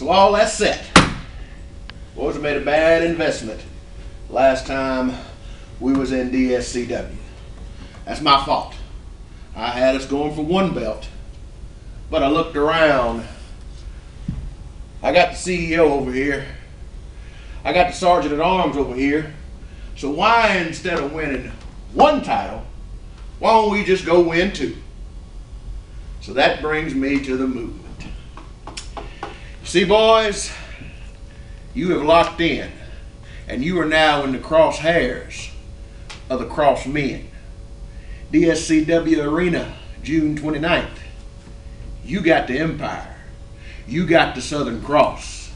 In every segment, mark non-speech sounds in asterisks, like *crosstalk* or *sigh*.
So all that's set. Boys, I made a bad investment last time we was in DSCW. That's my fault. I had us going for one belt, but I looked around. I got the CEO over here. I got the sergeant at arms over here. So why instead of winning one title, why don't we just go win two? So that brings me to the movement. See, boys, you have locked in, and you are now in the crosshairs of the cross men. DSCW Arena, June 29th. You got the Empire. You got the Southern Cross.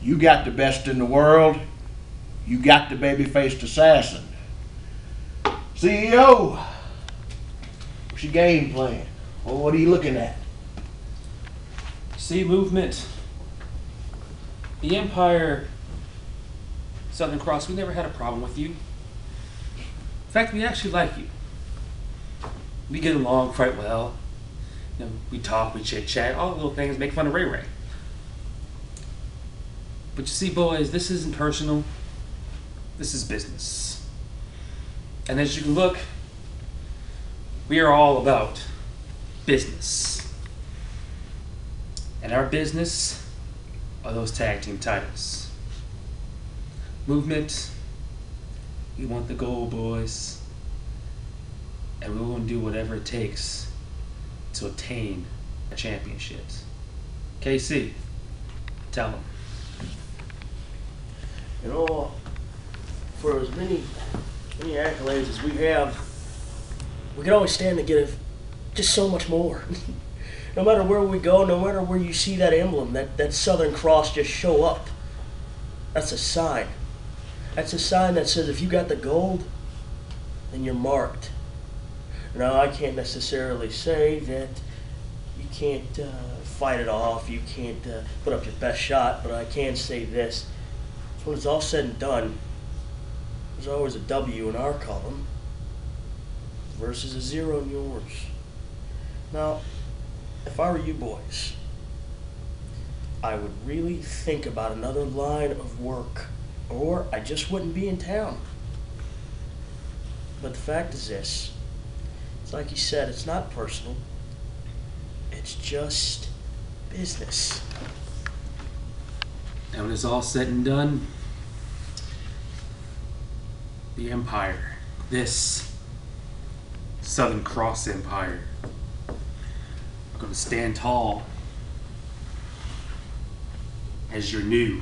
You got the best in the world. You got the baby-faced assassin. CEO, what's your game plan? Well, what are you looking at? See, movement. The Empire, Southern Cross, we never had a problem with you. In fact, we actually like you. We get along quite well. You know, we talk, we chit chat, all the little things, make fun of Ray Ray. But you see, boys, this isn't personal. This is business. And as you can look, we are all about business. And our business are those tag team titles. Movement, we want the gold, boys. And we're going to do whatever it takes to obtain championships. Casey, tell them. You know, for as many many accolades as we have, we can always stand to give just so much more. *laughs* no matter where we go, no matter where you see that emblem, that, that Southern Cross just show up, that's a sign. That's a sign that says if you got the gold, then you're marked. Now, I can't necessarily say that you can't uh, fight it off, you can't uh, put up your best shot, but I can say this. When it's all said and done, there's always a W in our column versus a zero in yours. Now, if I were you boys, I would really think about another line of work, or I just wouldn't be in town. But the fact is this it's like you said, it's not personal, it's just business. And when it's all said and done, the Empire, this Southern Cross Empire, are going to stand tall as your new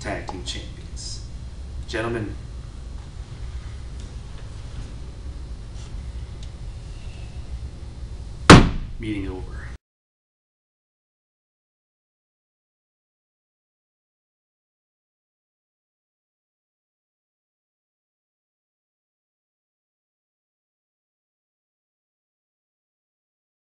tag team champions. Gentlemen, meeting over.